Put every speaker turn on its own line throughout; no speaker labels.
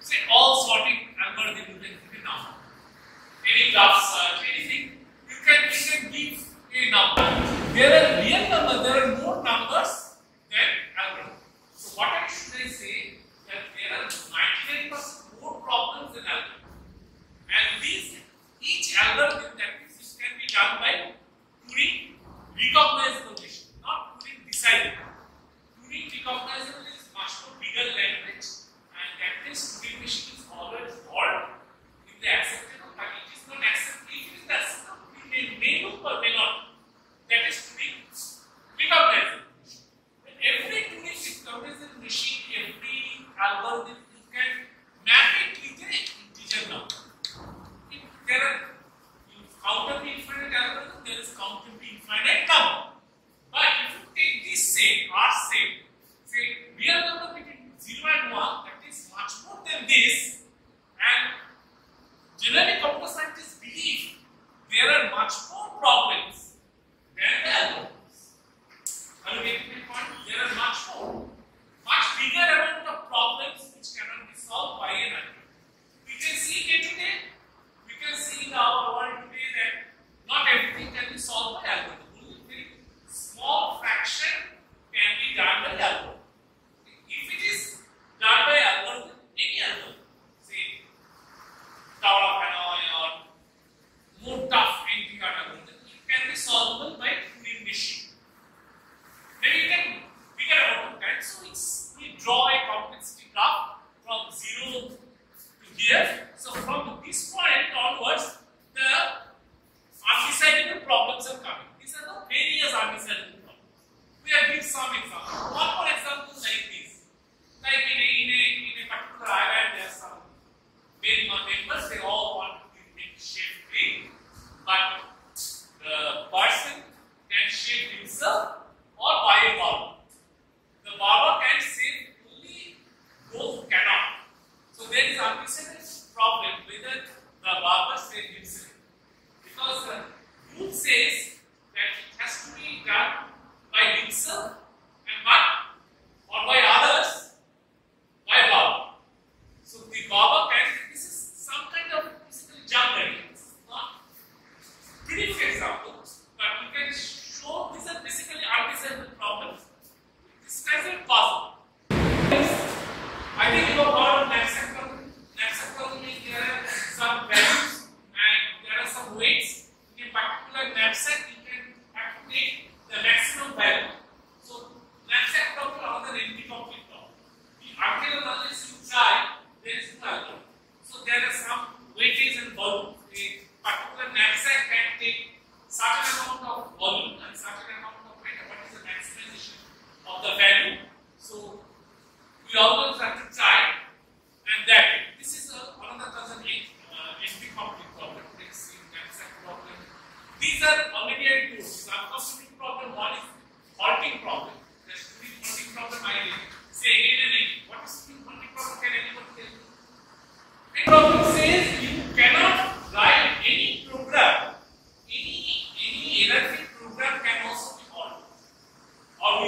say all sorting algorithm you can give number. Any graph uh, search, anything, you can, you can give a number. There are real numbers, there are more numbers than algorithm. So what I should I say that there are 99% more problems than algorithm. And these, each algorithm that is, can be done by Turing recognizes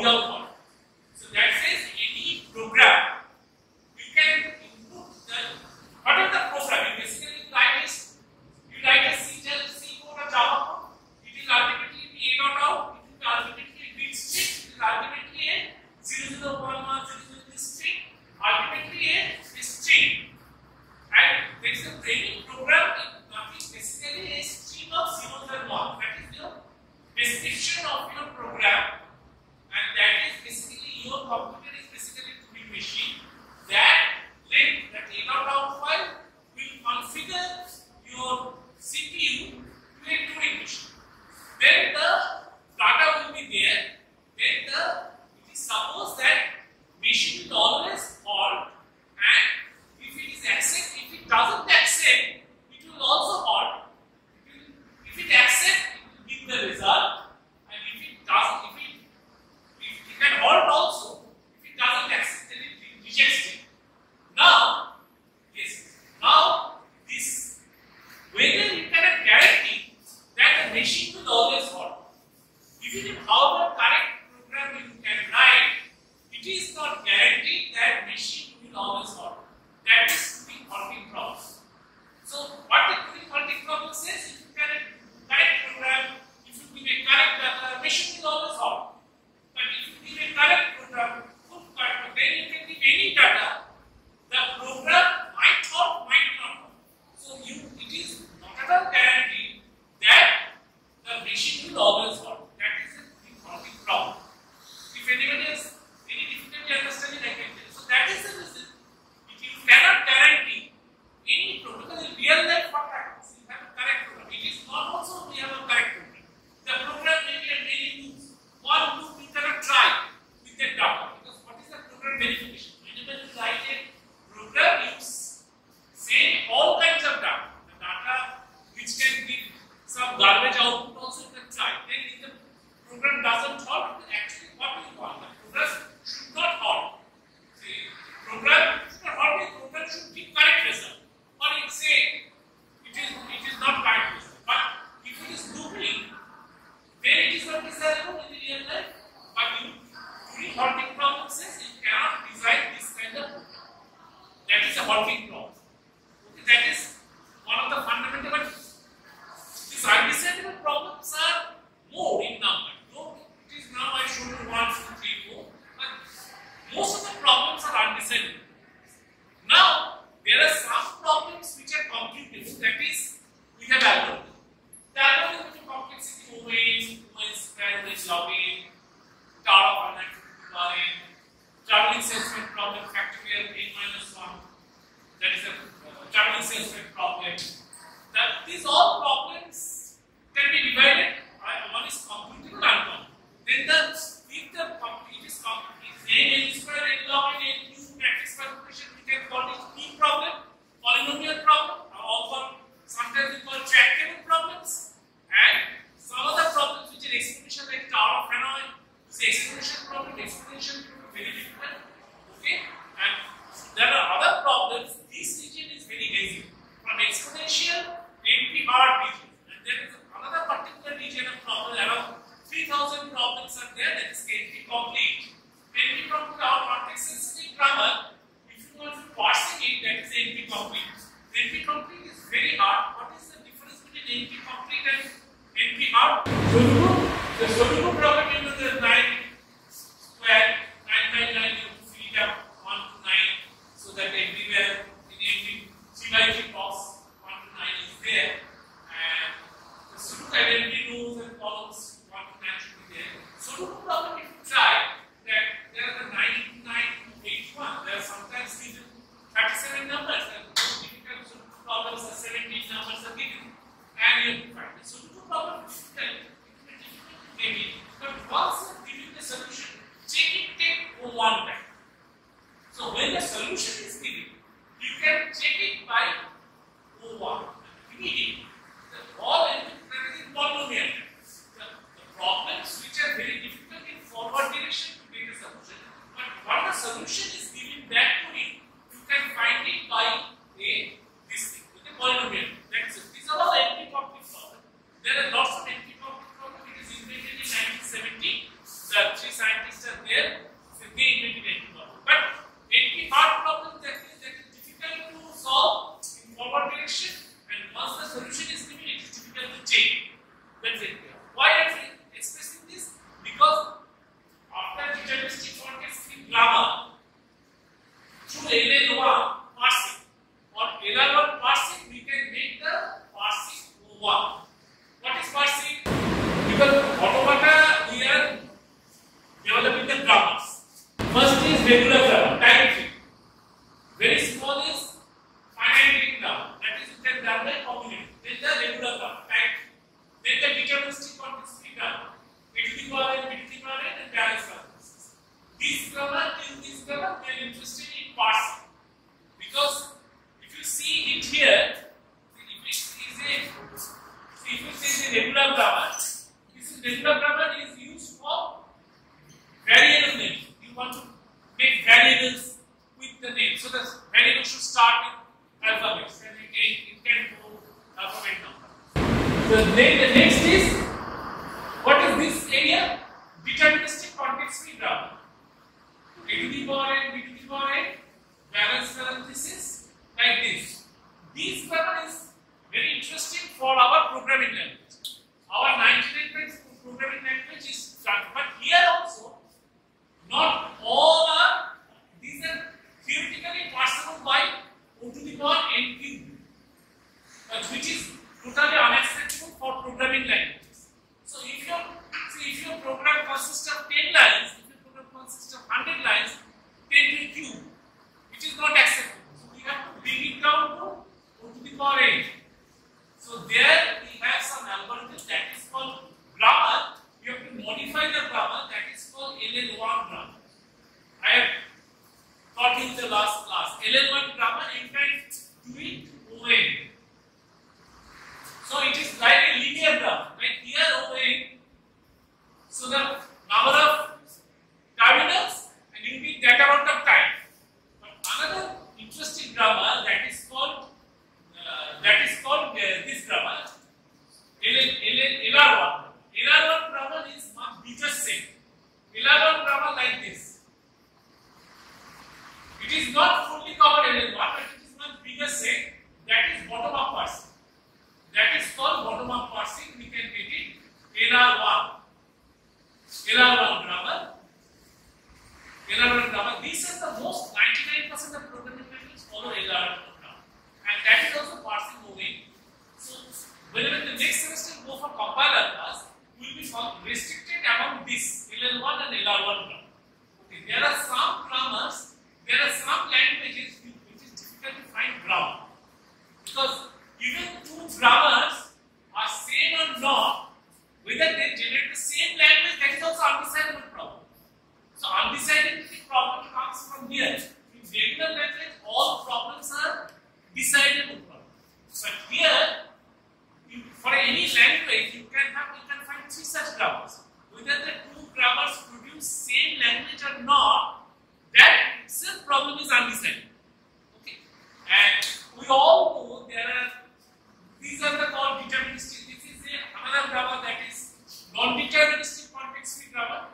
要考。Solution is given, These paper is very interesting for our programming language. law, whether they generate the same language, that is also undecidable problem. So undecidability problem comes from here. In regular language, all problems are decidable problems. But here, you, for any language, you can have you can find three such grammars. Whether the two grammars produce same language or not, that itself problem is undecidable. Okay, and we all know there are these are the called deterministic another grammar that is non-deterministic context-free grammar.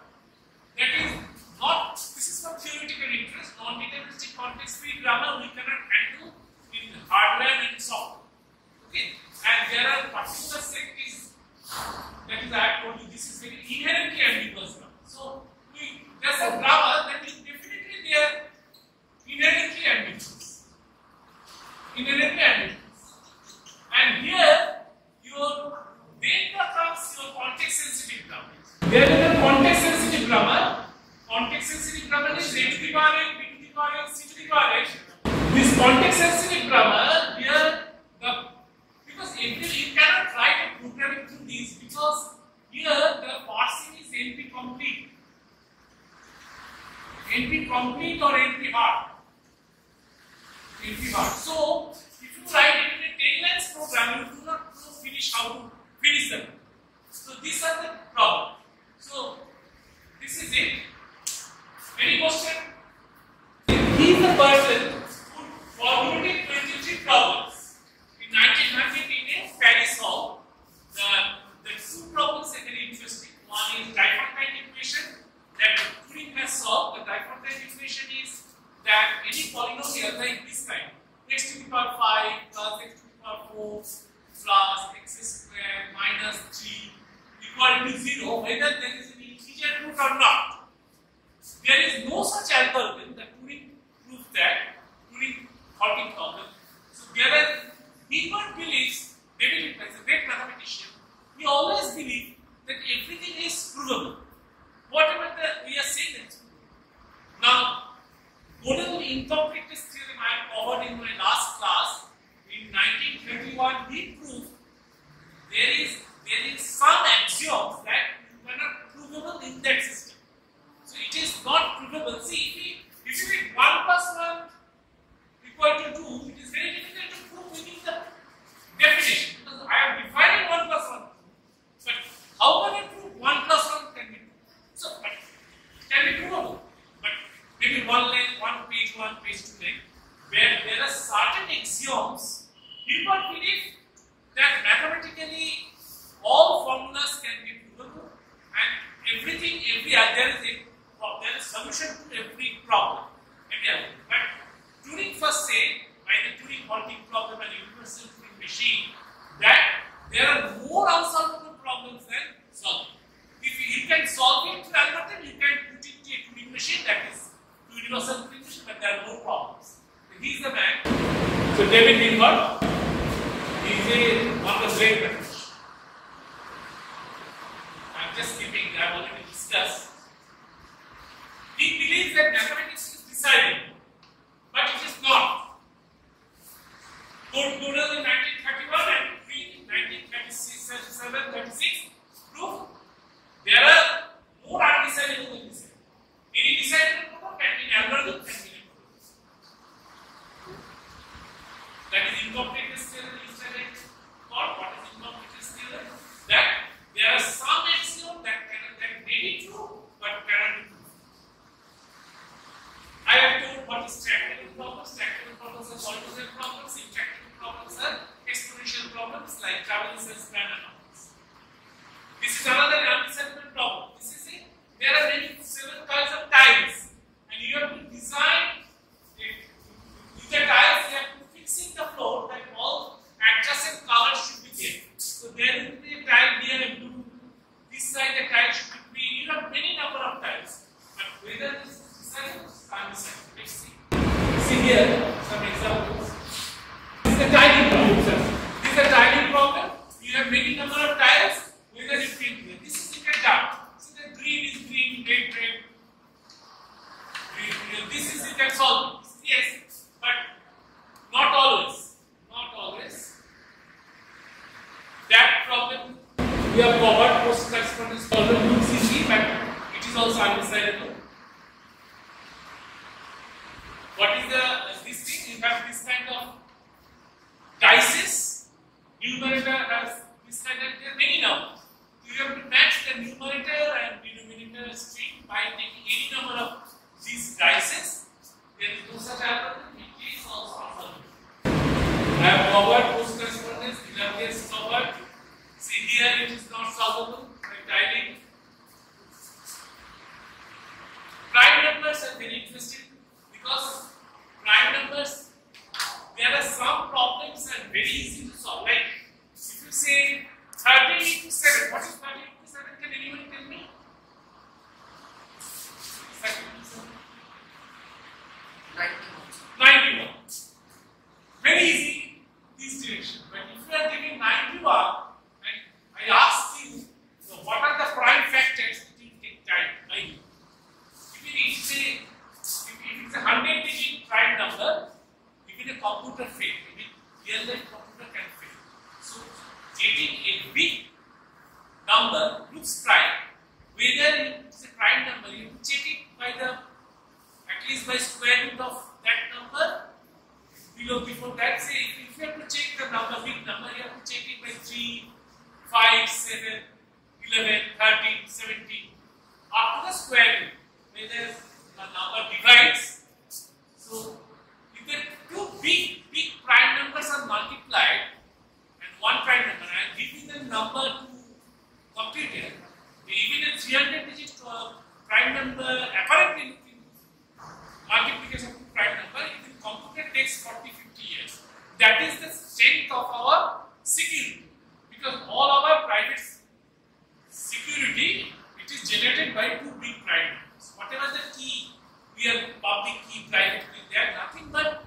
That is not, this is not theoretical interest, non-deterministic context-free grammar we cannot handle in hardware and software. Okay, and there are particular sectors, that is I have told you this is very inherently ambiguous grammar. So, we, there's a grammar that is definitely there, inherently ambiguous. polinomial tem problem the square root of that number below before that. Say if, you have to check the number, big number, you have to check it by 3, 5, 7, 11, 13, 17. After the square root, whether the number divides, so if the two big, big prime numbers are multiplied and one prime number, I am giving the number to computer, even a 300 digit uh, prime number apparently multiplication of prime number, if compute computer takes 40, 50 years, that is the strength of our security. Because all our private security, it is generated by two big prime numbers. Whatever the key, we have public key, private key, they are nothing but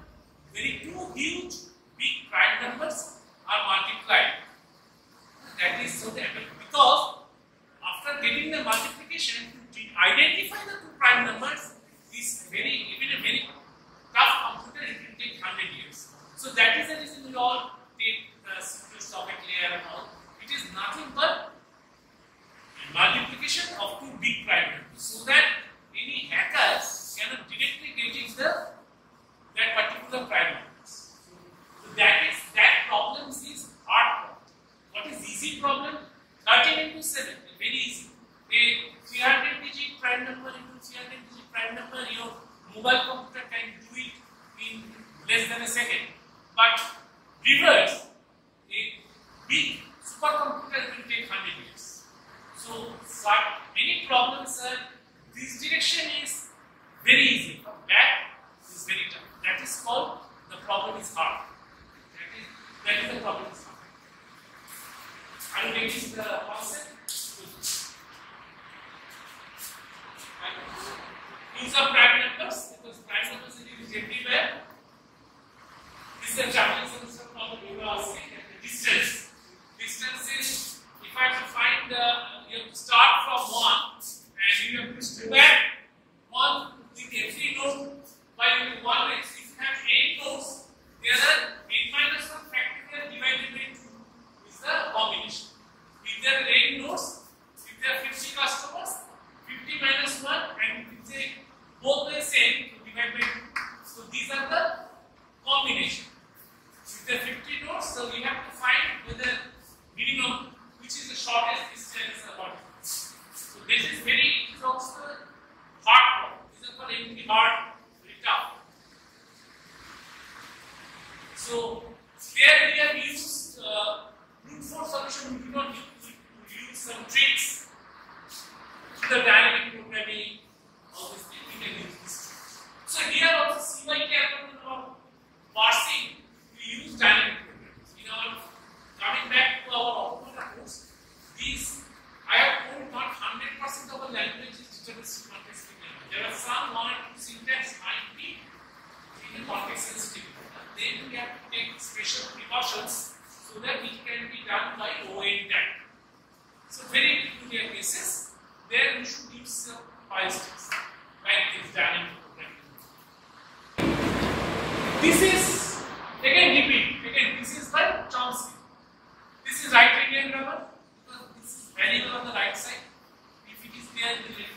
very two huge big prime numbers are multiplied. That is so that because after getting the multiplication, to identify the two prime numbers, this very variable on the right side. If it is there, it will